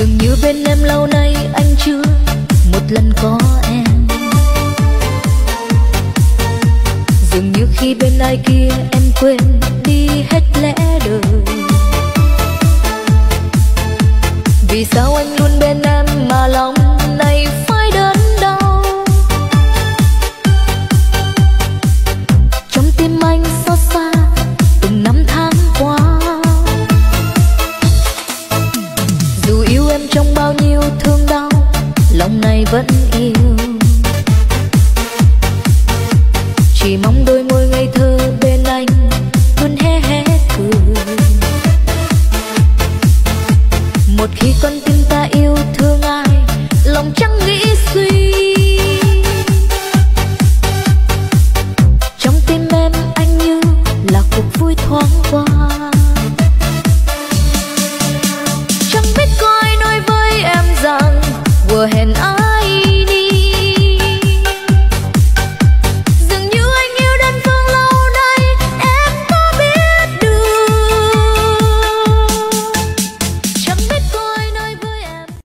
dường như bên em lâu nay anh chưa một lần có em. Dường như khi bên ai kia em quên đi hết lẽ đời. Vì sao anh luôn vẫn yêu. Chỉ mong đôi môi ngây thơ bên anh luôn hé hé cười. Một khi con tim ta yêu thương ai, lòng chẳng nghĩ suy. Trong tim em anh như là cuộc vui thoáng qua. Chẳng biết có ai nói với em rằng vừa hẹn ai